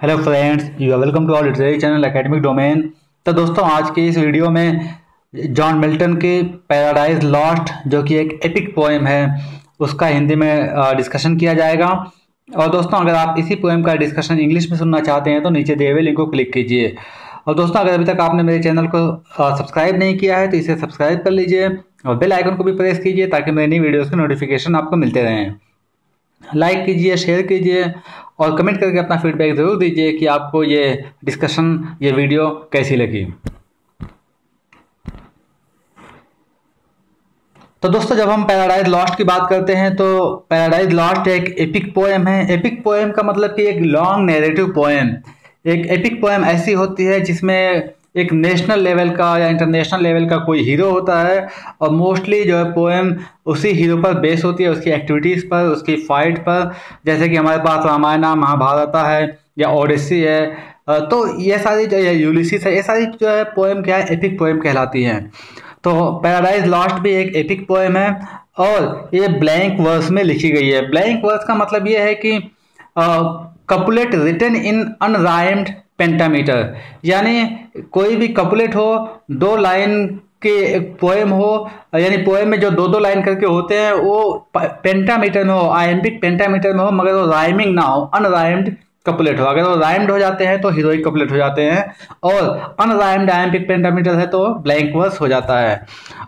Hello friends you are welcome to our literary channel academic domain तो दोस्तों, आज के इस वीडियो में जॉन मिल्टन के पैराडाइज लॉस्ट जो कि एक एपिक पोएम है, उसका हिंदी में डिस्कशन किया जाएगा। और दोस्तों, अगर आप इसी पोएम का डिस्कशन इंग्लिश में सुनना चाहते हैं तो नीचे दिए हुए लिंक को क्लिक कीजिए। और दोस्तों, अगर अभी तक आपने मेरे चैनल को सब्सक्राइब नहीं किया है तो इसे सब्सक्राइब कर लीजिए और बेल आइकन को भी प्रेस कीजिए, ताकि मेरी नई वीडियोज़ के नोटिफिकेशन आपको मिलते रहें। लाइक कीजिए शेयर कीजिए और कमेंट करके अपना फीडबैक ज़रूर दीजिए कि आपको ये डिस्कशन ये वीडियो कैसी लगी। तो दोस्तों, जब हम पैराडाइज लॉस्ट की बात करते हैं तो पैराडाइज लॉस्ट एक एपिक पोएम है। एपिक पोएम का मतलब कि एक लॉन्ग नेरेटिव पोएम एक एपिक पोएम ऐसी होती है जिसमें एक नेशनल लेवल का या इंटरनेशनल लेवल का कोई हीरो होता है और मोस्टली जो है पोएम उसी हीरो पर बेस होती है, उसकी एक्टिविटीज़ पर, उसकी फाइट पर। जैसे कि हमारे पास रामायण, महाभारत है या ओडिसी है तो ये सारी जो है यूलिसिस है, ये सारी जो है पोएम क्या है एपिक पोएम कहलाती हैं। तो पैराडाइज लॉस्ट भी एक एपिक पोएम है और ये ब्लैंक वर्स में लिखी गई है। ब्लैंक वर्स का मतलब ये है कि couplet written in unrhymed pentameter यानी कोई भी कपुलेट हो, दो लाइन के पोएम हो, यानी पोएम में जो दो दो लाइन करके होते हैं, वो पेंटामीटर में हो आयम्बिक पेंटामीटर में हो, मगर वो राइमिंग ना हो अनराइम्ड कपुलेट हो। अगर वो राइम्ड हो जाते हैं तो हीरोइक कपुलेट हो जाते हैं, और अनराइम्ड आयम्बिक पेंटामीटर है तो ब्लैंक वर्स हो जाता है।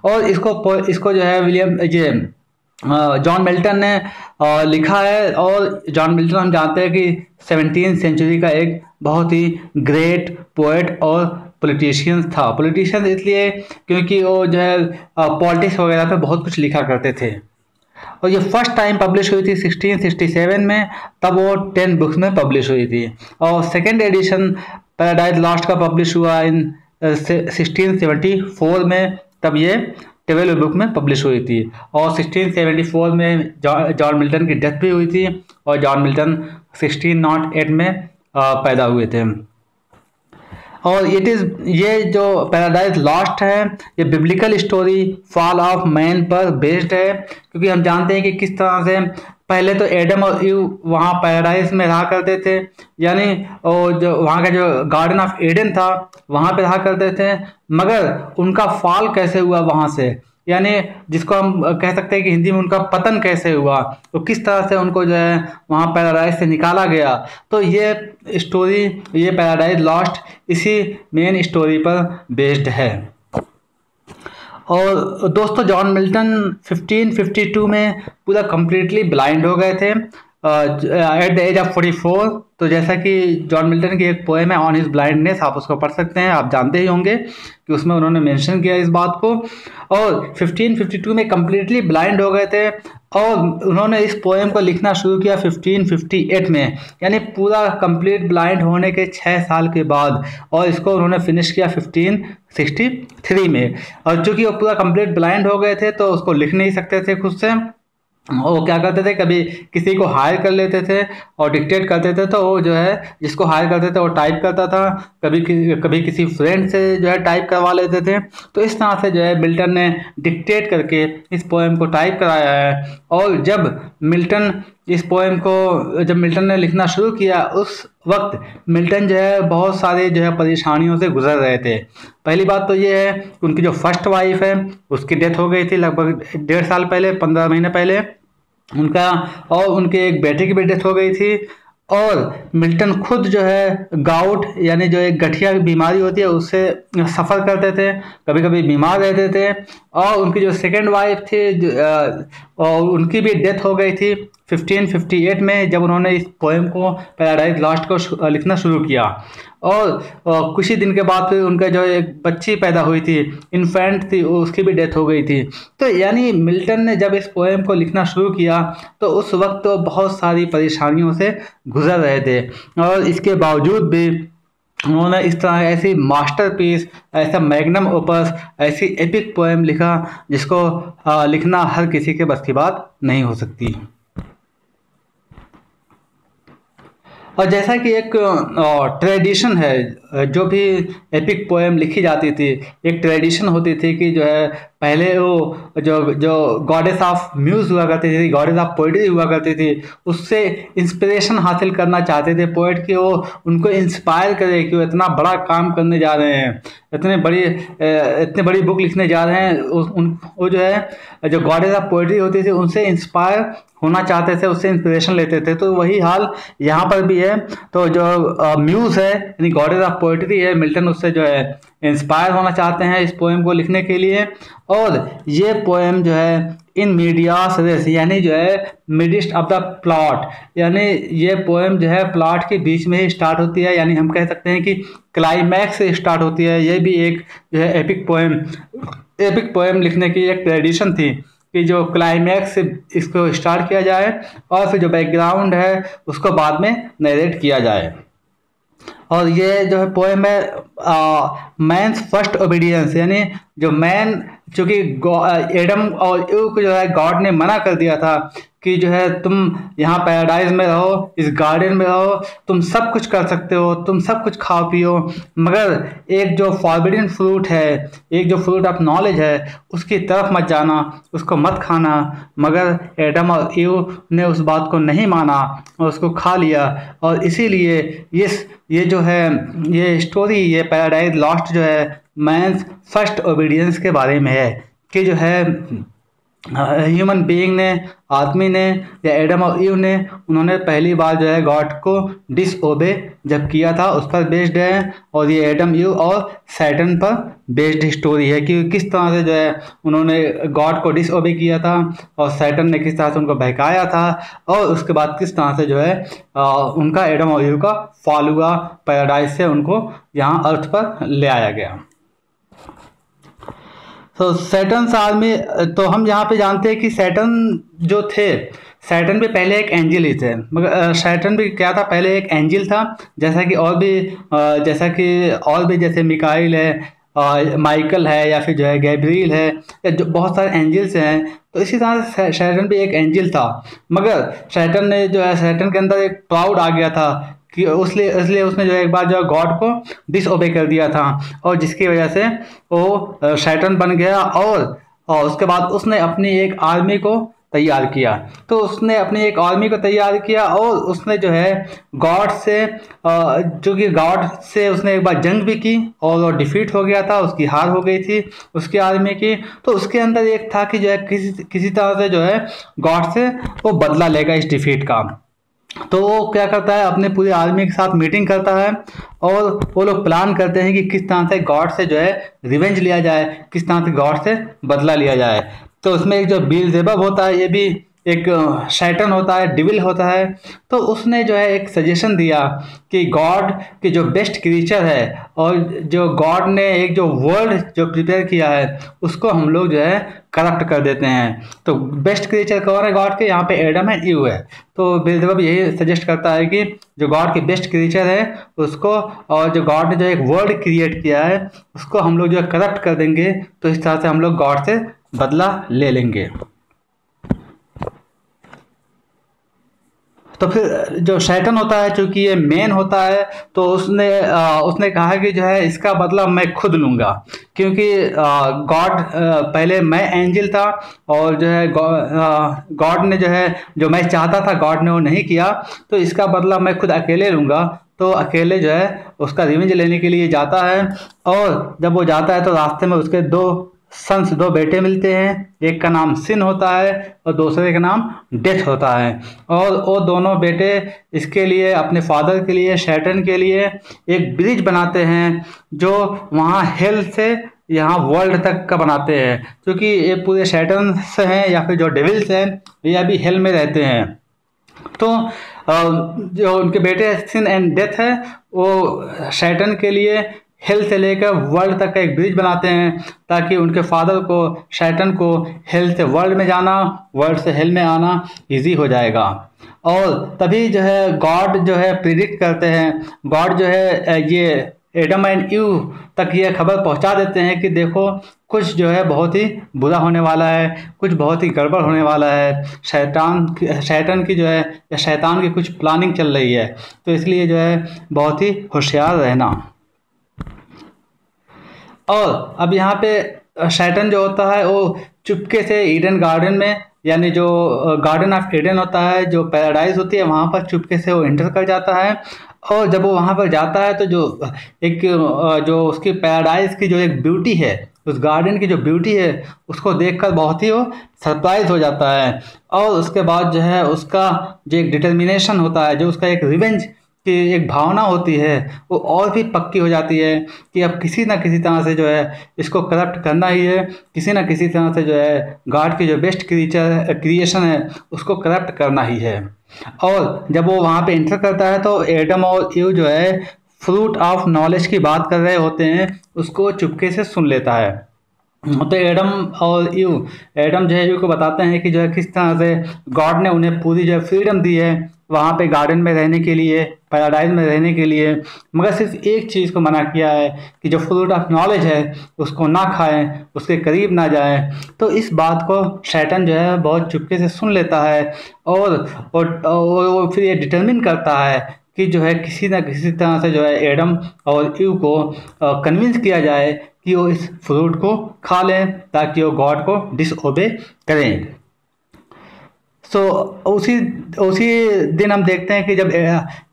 और इसको इसको जो है विलियम ये जॉन मिल्टन ने लिखा है और जॉन मिल्टन, हम जानते हैं कि सेवनटीन सेंचुरी का एक बहुत ही ग्रेट पोएट और पॉलिटिशियंस था। पॉलिटिशियंस इसलिए क्योंकि वो जो है पॉलिटिक्स वगैरह पे बहुत कुछ लिखा करते थे। और ये फ़र्स्ट टाइम पब्लिश हुई थी 1667 में, तब वो टेन बुक्स में पब्लिश हुई थी। और सेकेंड एडिशन पैराडाइज लास्ट का पब्लिश हुआ इन सिक्सटीन सेवेंटी फोर में, तब ये ट्वेल्व बुक में पब्लिश हुई थी। और 1674 में जॉन मिल्टन की डेथ भी हुई थी और जॉन मिल्टन 1608 में पैदा हुए थे। और इट इज़ ये जो पैराडाइज लॉस्ट है, ये biblical story fall of man पर बेस्ड है, क्योंकि हम जानते हैं कि किस तरह से पहले तो एडम और यू वहाँ पैराडाइज में रहा करते थे, यानी वो जो वहाँ का जो गार्डन ऑफ़ एडन था, वहाँ पे रहा करते थे, मगर उनका फॉल कैसे हुआ वहाँ से? यानी जिसको हम कह सकते हैं कि हिंदी में उनका पतन कैसे हुआ तो किस तरह से उनको जो है वहाँ पैराडाइज से निकाला गया? तो ये स्टोरी, ये पैराडाइज लॉस्ट इसी मेन स्टोरी पर बेस्ड है। और दोस्तों जॉन मिल्टन 1552 में पूरा कम्प्लीटली ब्लाइंड हो गए थे। एट द एज ऑफ़ 44 तो जैसा कि जॉन मिल्टन की एक पोएम है ऑन हिज ब्लाइंडनेस आप उसको पढ़ सकते हैं, आप जानते ही होंगे कि उसमें उन्होंने मेंशन किया इस बात को। और 1552 में कम्प्लीटली ब्लाइंड हो गए थे, और उन्होंने इस पोएम को लिखना शुरू किया 1558 में, यानी पूरा कंप्लीट ब्लाइंड होने के छः साल के बाद, और इसको उन्होंने फिनिश किया 1563 में। और चूँकि वो पूरा कंप्लीट ब्लाइंड हो गए थे तो उसको लिख नहीं सकते थे खुद से। वो क्या करते थे कभी किसी को हायर कर लेते थे और डिक्टेट करते थे तो वो जो है जिसको हायर करते थे वो टाइप करता था। कभी कि, कभी किसी फ्रेंड से जो है टाइप करवा लेते थे। तो इस तरह से जो है मिल्टन ने डिक्टेट करके इस पोएम को टाइप कराया है। और जब मिल्टन इस पोएम को जब मिल्टन ने लिखना शुरू किया उस वक्त मिल्टन जो है बहुत सारे जो है परेशानियों से गुजर रहे थे। पहली बात तो ये है उनकी जो फ़र्स्ट वाइफ है उसकी डेथ हो गई थी लगभग डेढ़ साल पहले पंद्रह महीने पहले। उनका और उनके एक बेटे की भी डेथ हो गई थी। और मिल्टन खुद जो है गाउट यानी जो एक गठिया बीमारी होती है, उससे सफ़र करते थे। कभी कभी बीमार रहते थे। और उनकी जो सेकेंड वाइफ थी और उनकी भी डेथ हो गई थी 1558 में, जब उन्होंने इस पोएम को पैराडाइज लास्ट को लिखना शुरू किया। और कुछ ही दिन के बाद फिर उनका जो एक बच्ची पैदा हुई थी इन्फेंट थी उसकी भी डेथ हो गई थी। तो यानी मिल्टन ने जब इस पोएम को लिखना शुरू किया तो उस वक्त तो बहुत सारी परेशानियों से गुजर रहे थे। और इसके बावजूद भी उन्होंने इस तरह ऐसी मास्टरपीस ऐसा मैग्नम ओपस ऐसी एपिक पोएम लिखा, जिसको लिखना हर किसी के बस की बात नहीं हो सकती। और जैसा कि एक ट्रेडिशन है जो भी एपिक पोएम लिखी जाती थी, एक ट्रेडिशन होती थी कि जो है, पहले वो जो जो गॉडेस ऑफ़ म्यूज हुआ करती थी गॉडेस ऑफ़ पोइट्री हुआ करती थी, उससे इंस्पिरेशन हासिल करना चाहते थे पोइट कि वो उनको इंस्पायर करे कि वो इतना बड़ा काम करने जा रहे हैं, इतने बड़ी इतनी बड़ी बुक लिखने जा रहे हैं उन, वो जो है, जो गॉडेस ऑफ़ पोइट्री होती थी, उनसे इंस्पायर होना चाहते थे, उससे इंस्पिरेशन लेते थे तो वही हाल यहाँ पर भी है तो जो म्यूज़ है, यानी गॉडेज ऑफ़ पोइट्री है, मिल्टन उससे जो है इंस्पायर होना चाहते हैं इस पोएम को लिखने के लिए। और ये पोएम जो है, इन मीडिया रेस यानी जो है मिडिस्ट ऑफ़ द प्लॉट यानी ये पोएम जो है प्लॉट के बीच में ही स्टार्ट होती है। यानी हम कह सकते हैं कि क्लाइमैक्स से स्टार्ट होती है। ये भी एक जो है एपिक पोएम एपिक पोएम लिखने की एक ट्रेडिशन थी कि जो क्लाइमैक्स से इसको स्टार्ट किया जाए और फिर जो बैकग्राउंड है, उसको बाद में नरेट किया जाए। और ये जो है पोएम है मैंस फ़र्स्ट ओबीडियंस यानी जो मैन चूँकि एडम और यू को जो है गॉड ने मना कर दिया था कि जो है तुम यहाँ पैराडाइज में रहो, इस गार्डन में रहो, तुम सब कुछ कर सकते हो, तुम सब कुछ खाओ पियो मगर एक जो फॉरबिडन फ्रूट है, एक जो फ्रूट ऑफ़ नॉलेज है, उसकी तरफ़ मत जाना, उसको मत खाना, मगर एडम और यू ने उस बात को नहीं माना और उसको खा लिया और इसीलिए इस ये जो है, ये स्टोरी ये पैराडाइज लॉस्ट जो है मैं फ़र्स्ट ओबीडियंस के बारे में है, कि जो है ह्यूमन बीइंग ने, आदमी ने या एडम और ईव ने, उन्होंने पहली बार जो है गॉड को डिसओबे जब किया था, उस पर बेस्ड है और ये एडम यू और सैटन पर बेस्ड स्टोरी है कि किस तरह से जो है उन्होंने गॉड को डिसओबे किया था और सैटन ने किस तरह से उनको बहकाया था और उसके बाद किस तरह से जो है उनका एडम और यू का फॉल हुआ पैराडाइज से उनको यहाँ अर्थ पर ले आया गया। तो सैटन साल में तो हम यहाँ पे जानते हैं कि सैटन जो थे सैटन भी पहले एक एंजिल ही थे। मगर सैटन भी क्या था? पहले एक एंजिल था, जैसा कि और भी जैसा कि और भी जैसे मिकाइल है और माइकल है, या फिर जो है गैब्रियल है, या जो बहुत सारे एंजल्स हैं तो इसी तरह सैटन भी एक एंजल था। मगर सैटन ने जो है सैटन के अंदर एक क्लाउड आ गया था कि उसलिए इसलिए उसने जो है एक बार जो है गॉड को डिसओबे कर दिया था। और जिसकी वजह से वो शैटन बन गया और और उसके बाद उसने अपनी एक आर्मी को तैयार किया। तो उसने अपनी एक आर्मी को तैयार किया और उसने जो है गॉड से जो कि गॉड से उसने एक बार जंग भी की और वो डिफीट हो गया था, उसकी हार हो गई थी उसकी आर्मी की तो उसके अंदर एक था कि जो है किसी किसी तरह से जो है गॉड से वो बदला लेगा इस डिफीट का। तो वो क्या करता है, अपने पूरे आर्मी के साथ मीटिंग करता है और वो लोग प्लान करते हैं कि किस तरह से गॉड से जो है रिवेंज लिया जाए, किस तरह से गॉड से बदला लिया जाए। तो उसमें एक जो बिल जेबब होता है, ये भी एक शैटन होता है डिविल होता है तो उसने जो है एक सजेशन दिया कि गॉड की जो बेस्ट क्रीचर है और जो गॉड ने एक जो वर्ल्ड जो प्रिपेयर किया है, उसको हम लोग जो है करप्ट कर देते हैं। तो बेस्ट क्रिएचर कौन है गॉड के? यहाँ पे एडम है यू है। तो बिल्दब यही सजेस्ट करता है कि जो गॉड के बेस्ट क्रिएचर है, उसको और जो गॉड ने जो एक वर्ल्ड क्रिएट किया है, उसको हम लोग जो है करप्ट कर देंगे तो इस तरह से हम लोग गॉड से बदला ले लेंगे। तो फिर जो शैतन होता है चूँकि ये मेन होता है तो उसने आ, उसने कहा कि जो है इसका बदला मैं खुद लूँगा। क्योंकि गॉड पहले मैं एंजल था और जो है गॉड ने जो है जो मैं चाहता था गॉड ने वो नहीं किया तो इसका बदला मैं खुद अकेले लूँगा। तो अकेले जो है उसका रिवेंज लेने के लिए जाता है और जब वो जाता है तो रास्ते में उसके दो सन्स दो बेटे मिलते हैं। एक का नाम सिन होता है और दूसरे का नाम डेथ होता है। और वो दोनों बेटे इसके लिए, अपने फादर के लिए शैटन के लिए एक ब्रिज बनाते हैं, जो वहाँ हेल से यहाँ वर्ल्ड तक का बनाते हैं। क्योंकि ये पूरे शैटन से हैं या फिर जो डेविल्स हैं, ये अभी हेल में रहते हैं। तो जो उनके बेटे सिन एंड डेथ है, वो शैटन के लिए हेल से लेकर वर्ल्ड तक का एक ब्रिज बनाते हैं ताकि उनके फादर को, शैटन को हेल से वर्ल्ड में जाना, वर्ल्ड से हेल में आना इजी हो जाएगा। और तभी जो है गॉड जो है प्रिडिक्ट करते हैं। गॉड जो है ये एडम एंड यू तक ये खबर पहुँचा देते हैं कि देखो, कुछ जो है बहुत ही बुरा होने वाला है, कुछ बहुत ही गड़बड़ होने वाला है। शैतान शैतान की जो है, या शैतान की कुछ प्लानिंग चल रही है। तो इसलिए जो है बहुत ही होशियार रहना। और अब यहाँ पे शैटन जो होता है, वो चुपके से ईडन गार्डन में, यानी जो गार्डन ऑफ़ ईडन होता है, जो पैराडाइज होती है, वहाँ पर चुपके से वो इंटर कर जाता है। और जब वो वहाँ पर जाता है तो जो, एक जो उसकी पैराडाइज की जो एक ब्यूटी है, उस गार्डन की जो ब्यूटी है, उसको देखकर बहुत ही वो सरप्राइज़ हो जाता है। और उसके बाद जो है, उसका जो एक डिटर्मिनेशन होता है, जो उसका एक रिवेंज की एक भावना होती है, वो और भी पक्की हो जाती है कि अब किसी ना किसी तरह से जो है इसको करप्ट करना ही है। किसी ना किसी तरह से जो है गॉड की जो बेस्ट क्रिएचर क्रिएशन है, उसको करप्ट करना ही है। और जब वो वहाँ पे इंटर करता है तो एडम और यू जो है फ्रूट ऑफ़ नॉलेज की बात कर रहे होते हैं, उसको चुपके से सुन लेता है। तो एडम और यू एडम जो है यू को बताते हैं कि जो है किस तरह से गॉड ने उन्हें पूरी जो है फ्रीडम दी है वहाँ पे गार्डन में रहने के लिए पैराडाइज में रहने के लिए मगर सिर्फ़ एक चीज़ को मना किया है कि जो फ्रूट ऑफ़ नॉलेज है उसको ना खाएँ उसके करीब ना जाएँ। तो इस बात को शैटन जो है बहुत चुपके से सुन लेता है और और, और और फिर ये डिटर्मिन करता है कि जो है किसी ना किसी तरह से जो है एडम और यू को कन्विंस किया जाए कि वो इस फ्रूट को खा लें ताकि वो गॉड को डिसओबे करें। सो उसी उसी दिन हम देखते हैं कि जब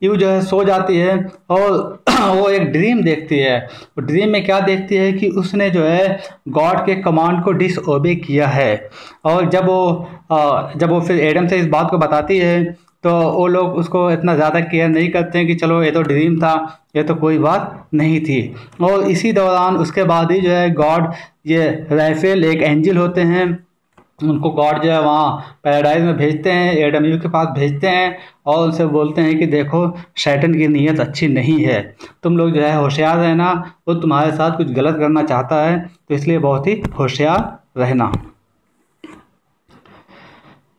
यू जो है सो जाती है और वो एक ड्रीम देखती है। ड्रीम में क्या देखती है कि उसने जो है गॉड के कमांड को डिसओबे किया है। और जब वो जब वो फिर एडम से इस बात को बताती है तो वो लोग उसको इतना ज़्यादा केयर नहीं करते हैं कि चलो ये तो ड्रीम था, ये तो कोई बात नहीं थी। और इसी दौरान उसके बाद ही जो है गॉड ये राइफेल एक एंजल होते हैं उनको गॉड जो है वहाँ पैराडाइज में भेजते हैं एडम यू के पास भेजते हैं और उनसे बोलते हैं कि देखो शैटन की नीयत अच्छी नहीं है। तुम लोग जो है होशियार रहना, वो तुम्हारे साथ कुछ गलत करना चाहता है तो इसलिए बहुत ही होशियार रहना।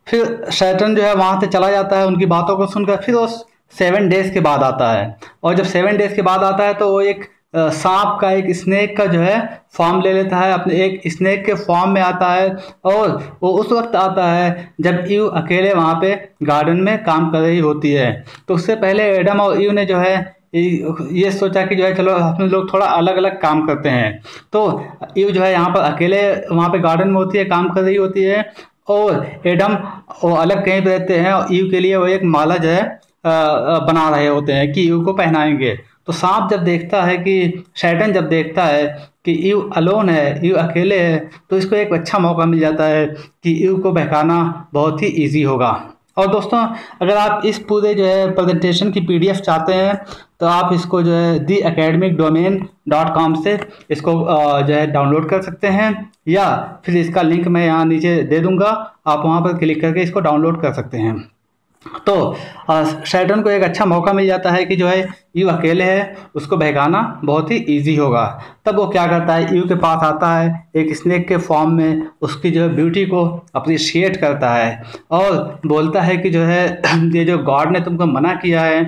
फिर शैटन जो है वहाँ से चला जाता है, उनकी बातों को सुनकर। फिर वो सेवन डेज़ के बाद आता है और जब सेवन डेज़ के बाद आता है तो वो एक सांप का एक स्नेक का जो है फॉर्म ले लेता है, अपने एक स्नेक के फॉर्म में आता है और वो उस वक्त आता है जब यू अकेले वहाँ पे गार्डन में काम कर रही होती है। तो उससे पहले एडम और यू ने जो है ये सोचा कि जो है चलो हम लोग थोड़ा अलग अलग काम करते हैं। तो यू जो है यहाँ पर अकेले वहाँ पे गार्डन में होती है, काम कर रही होती है और एडम वो अलग कहीं पर रहते हैं और यू के लिए वो एक माला जो है बना रहे होते हैं कि यू को पहनाएँगे। तो सांप जब देखता है कि शैटन जब देखता है कि यू अलोन है यू अकेले है तो इसको एक अच्छा मौका मिल जाता है कि यू को बहकाना बहुत ही ईजी होगा। और दोस्तों, अगर आप इस पूरे जो है प्रेजेंटेशन की पीडीएफ चाहते हैं तो आप इसको जो है the academic domain dot com से इसको जो है डाउनलोड कर सकते हैं, या फिर इसका लिंक मैं यहाँ नीचे दे दूँगा, आप वहाँ पर क्लिक करके इसको डाउनलोड कर सकते हैं। तो शैटन को एक अच्छा मौका मिल जाता है कि जो है, यू अकेले है, उसको बहकाना बहुत ही इजी होगा। तब वो क्या करता है, यू के पास आता है, एक स्नेक के फॉर्म में उसकी जो है ब्यूटी को अप्रिशिएट करता है और बोलता है कि जो है, ये जो गॉड ने तुमको मना किया है,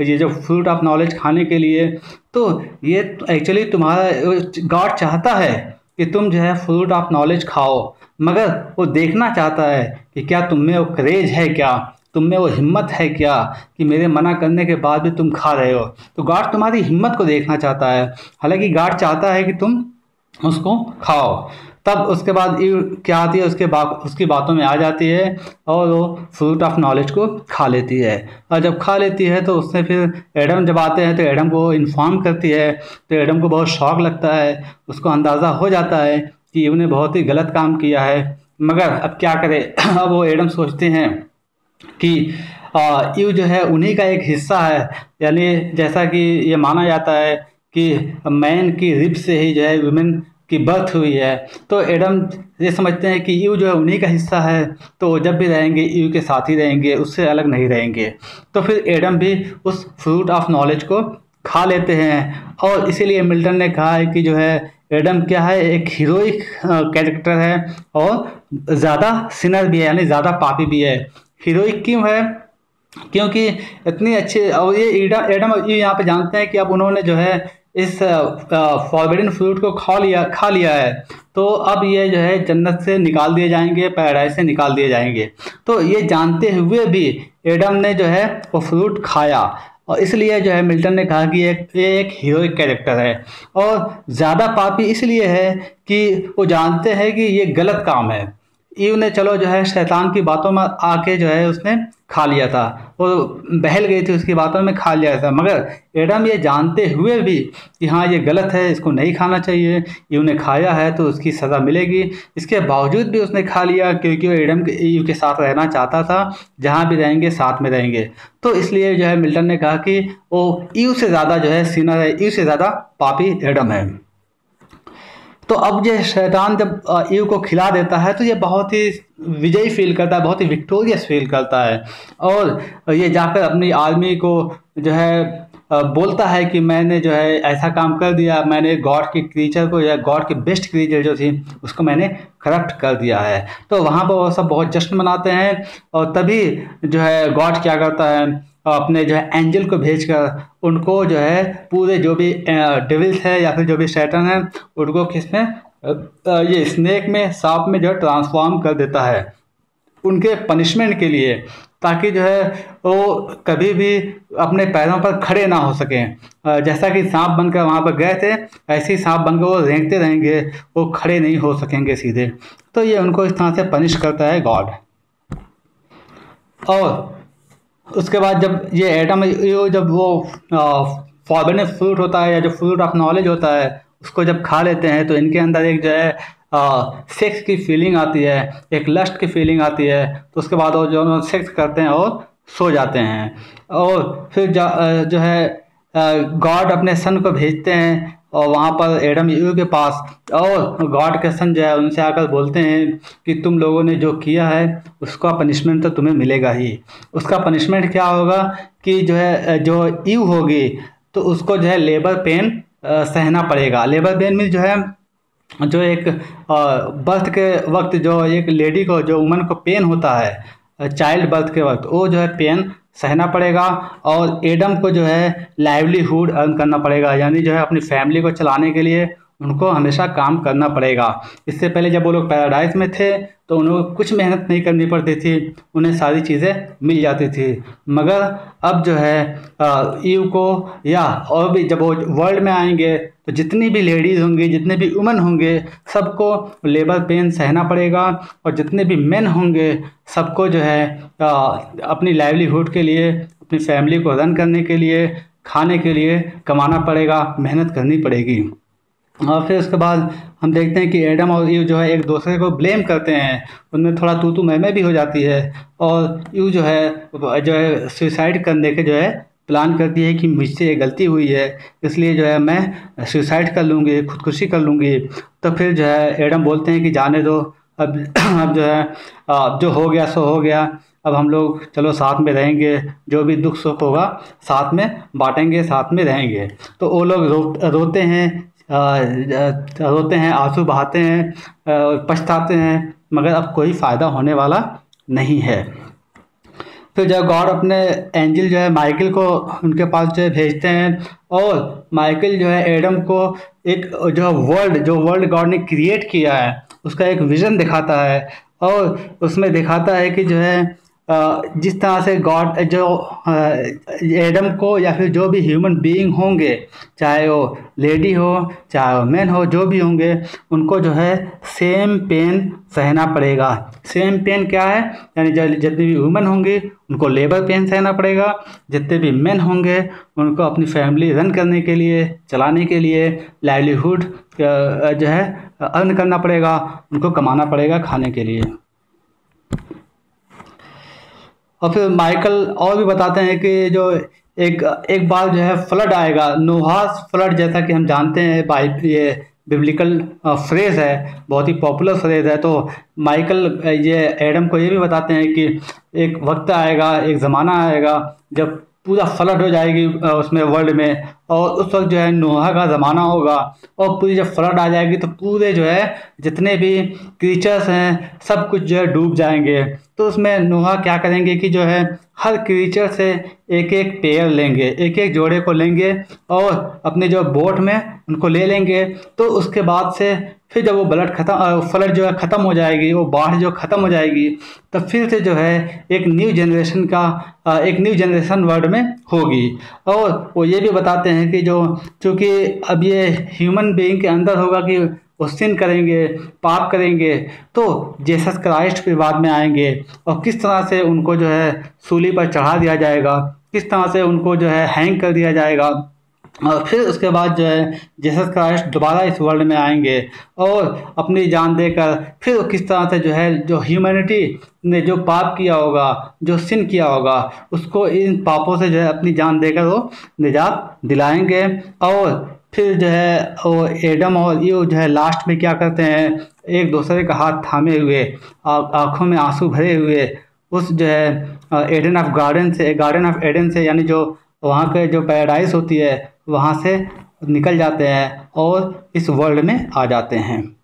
ये जो फ्रूट ऑफ़ नॉलेज खाने के लिए तो ये एक्चुअली तुम्हारा गॉड चाहता है कि तुम जो है फ्रूट ऑफ़ नॉलेज खाओ, मगर वो देखना चाहता है कि क्या तुम में वो क्रेज है क्या? तुम में वो हिम्मत है क्या कि मेरे मना करने के बाद भी तुम खा रहे हो? तो गार्ड तुम्हारी हिम्मत को देखना चाहता है। हालाँकि गार्ड चाहता है कि तुम उसको खाओ। तब उसके बाद क्या आती है? उसके बाद उसकी बातों में आ जाती है और वो फ्रूट ऑफ़ नॉलेज को खा लेती है। और जब खा लेती है तो उससे फिर एडम जब आते हैं तो एडम को इन्फॉर्म करती है। तो एडम को बहुत शौक लगता है। उसको अंदाज़ा हो जाता है कि उन्हें बहुत ही गलत काम किया है। मगर अब क्या करें? अब वो एडम सोचते हैं कि यू जो है उन्हीं का एक हिस्सा है। यानी जैसा कि ये माना जाता है कि मैन की रिप से ही जो है वुमेन की बर्थ हुई है। तो एडम ये समझते हैं कि यू जो है उन्हीं का हिस्सा है। तो जब भी रहेंगे यू के साथ ही रहेंगे, उससे अलग नहीं रहेंगे। तो फिर एडम भी उस फ्रूट ऑफ़ नॉलेज को खा लेते हैं। और इसीलिए मिल्टन ने कहा है कि जो है, एडम क्या है, एक हीरोइक कैरेक्टर है और ज़्यादा सिनर भी है, यानी ज़्यादा पापी भी है। हीरोइक क्यों है, क्योंकि इतनी अच्छी, और ये एडम ये यहाँ पे जानते हैं कि अब उन्होंने जो है इस फॉरबिडन फ्रूट को खा लिया खा लिया है। तो अब ये जो है जन्नत से निकाल दिए जाएँगे पैराडाइज से निकाल दिए जाएँगे। तो ये जानते हुए भी एडम ने जो है वो फ्रूट खाया, और इसलिए जो है मिल्टन ने कहा कि एक, ये एक हीरोइक कैरेक्टर है। और ज़्यादा पापी इसलिए है कि वो जानते हैं कि ये गलत काम है। ईव ने, चलो जो है, शैतान की बातों में आके जो है, उसने खा लिया था। वो बहल गई थी, उसकी बातों में खा लिया था। मगर एडम ये जानते हुए भी कि हाँ ये गलत है, इसको नहीं खाना चाहिए। ईव ने खाया है तो उसकी सज़ा मिलेगी। इसके बावजूद भी उसने खा लिया, क्योंकि वो एडम के, ईव के साथ रहना चाहता था, जहाँ भी रहेंगे, साथ में रहेंगे। तो इसलिए जो है, मिल्टन ने कहा कि वो ईव से ज़्यादा जो है सीनर है, ईव से ज़्यादा पापी एडम है। तो अब ये शैतान जब ईव को खिला देता है तो ये बहुत ही विजयी फील करता है, बहुत ही विक्टोरियस फील करता है। और ये जाकर अपनी आर्मी को जो है बोलता है कि मैंने जो है, ऐसा काम कर दिया, मैंने गॉड की क्रीचर को या गॉड की बेस्ट क्रीचर जो थी, उसको मैंने करप्ट कर दिया है। तो वहाँ पर वो सब बहुत जश्न मनाते हैं, और तभी जो है गॉड क्या करता है अपने जो है एंजल को भेजकर उनको जो है पूरे जो भी डिविल्स है या फिर जो भी शैटन है, उनको किसमें ये स्नेक में, सांप में जो है ट्रांसफॉर्म कर देता है। उनके पनिशमेंट के लिए, ताकि जो है वो कभी भी अपने पैरों पर खड़े ना हो सकें। जैसा कि सांप बनकर वहाँ पर गए थे, ऐसे ही सांप बनकर वो रेंगते रहेंगे, वो खड़े नहीं हो सकेंगे सीधे। तो ये उनको इस तरह से पनिश करता है गॉड और उसके बाद जब ये एटम जब वो फॉर्बन फ्रूट होता है या जो फ्रूट ऑफ़ नॉलेज होता है, उसको जब खा लेते हैं तो इनके अंदर एक जो है सेक्स की फीलिंग आती है, एक लस्ट की फीलिंग आती है तो उसके बाद वो जो सेक्स करते हैं और सो जाते हैं। और फिर जो है गॉड अपने सन को भेजते हैं और वहाँ पर एडम यू के पास, और गॉड के सन जो है उनसे आकर बोलते हैं कि तुम लोगों ने जो किया है, उसका पनिशमेंट तो तुम्हें मिलेगा ही। उसका पनिशमेंट क्या होगा कि जो है, जो यू होगी तो उसको जो है लेबर पेन सहना पड़ेगा। लेबर पेन में जो है, जो एक बर्थ के वक्त जो एक लेडी को, जो वुमन को पेन होता है चाइल्ड बर्थ के वक्त, वो जो है पेन सहना पड़ेगा और एडम को जो है लाइवलीहुड अर्न करना पड़ेगा, यानी जो है अपनी फैमिली को चलाने के लिए उनको हमेशा काम करना पड़ेगा। इससे पहले जब वो लोग पैराडाइज में थे तो उन्हें कुछ मेहनत नहीं करनी पड़ती थी, उन्हें सारी चीज़ें मिल जाती थी। मगर अब जो है ईव को या और भी जब वो वर्ल्ड में आएँगे तो जितनी भी लेडीज़ होंगी, जितने भी वुमेन होंगे, सबको लेबर पेन सहना पड़ेगा और जितने भी मेन होंगे, सबको जो है अपनी लाइवलीहुड के लिए, अपनी फैमिली को रन करने के लिए, खाने के लिए कमाना पड़ेगा, मेहनत करनी पड़ेगी। और फिर उसके बाद हम देखते हैं कि एडम और यू जो है एक दूसरे को ब्लेम करते हैं। उनमें थोड़ा तू तू मैं भी हो जाती है। और यू जो है जो है सुसाइड करने के जो है प्लान करती है कि मुझसे ये गलती हुई है, इसलिए जो है मैं सुसाइड कर लूँगी, खुदकुशी कर लूँगी। तो फिर जो है एडम बोलते हैं कि जाने दो। अब अब जो है अब जो हो गया, सो हो गया। अब हम लोग चलो साथ में रहेंगे। जो भी दुख सुख होगा, साथ में बांटेंगे, साथ में रहेंगे। तो वो लोग रो, रोते हैं रोते हैं, आँसू बहाते हैं पछताते हैं, मगर अब कोई फ़ायदा होने वाला नहीं है। फिर जब गॉड अपने एंजिल जो है माइकल को उनके पास जो है भेजते हैं और माइकल जो है एडम को एक जो वर्ल्ड जो वर्ल्ड गॉड ने क्रिएट किया है, उसका एक विज़न दिखाता है और उसमें दिखाता है कि जो है जिस तरह से गॉड जो एडम को या फिर जो भी ह्यूमन बीइंग होंगे, चाहे वो लेडी हो, चाहे वो मैन हो, जो भी होंगे, उनको जो है सेम पेन सहना पड़ेगा। सेम पेन क्या है? यानी जितने भी वुमेन होंगे, उनको लेबर पेन सहना पड़ेगा। जितने भी मैन होंगे, उनको अपनी फैमिली रन करने के लिए, चलाने के लिए लाइवलीहुड जो है अर्न करना पड़ेगा, उनको कमाना पड़ेगा खाने के लिए। और फिर माइकल और भी बताते हैं कि जो एक एक बार जो है फ्लड आएगा, नोहास फ्लड जैसा कि हम जानते हैं बाई ये बिब्लिकल फ्रेज़ है, बहुत ही पॉपुलर फ्रेज़ है। तो माइकल, ये एडम को ये भी बताते हैं कि एक वक्त आएगा, एक ज़माना आएगा जब पूरा फ्लड हो जाएगी उसमें वर्ल्ड में। और उस वक्त जो है नोहा का ज़माना होगा। और पूरी जब फ्लड आ जाएगी तो पूरे जो है जितने भी क्रीचर्स हैं, सब कुछ जो है डूब जाएँगे। तो उसमें नोहा क्या करेंगे कि जो है हर क्रीचर से एक एक पेयर लेंगे एक एक जोड़े को लेंगे और अपने जो बोट में उनको ले लेंगे। तो उसके बाद से फिर जब वो ब्लड खत्म फ्लड जो है ख़त्म हो जाएगी, वो बाढ़ जो ख़त्म हो जाएगी, तब फिर से जो है एक न्यू जनरेशन का एक न्यू जनरेशन वर्ल्ड में होगी। और वो ये भी बताते हैं कि जो, चूँकि अब ये ह्यूमन बीइंग के अंदर होगा कि वो सिन करेंगे, पाप करेंगे तो जेसस क्राइस्ट फिर बाद में आएँगे। और किस तरह से उनको जो है सूली पर चढ़ा दिया जाएगा, किस तरह से उनको जो है हैंग कर दिया जाएगा और फिर उसके बाद जो है, जेसस क्राइस्ट दोबारा इस वर्ल्ड में आएँगे और अपनी जान देकर फिर किस तरह से जो है, जो ह्यूमैनिटी ने जो पाप किया होगा, जो सिन किया होगा, उसको इन पापों से जो है अपनी जान देकर वो निजात दिलाएँगे। और फिर जो है, वो एडम और यू जो है लास्ट में क्या करते हैं, एक दूसरे का हाथ थामे हुए आँखों में आँसू भरे हुए, उस जो है एडन ऑफ़ गार्डन से गार्डन ऑफ़ एडन से, यानी जो वहाँ के जो पैराडाइज होती है वहाँ से निकल जाते हैं और इस वर्ल्ड में आ जाते हैं।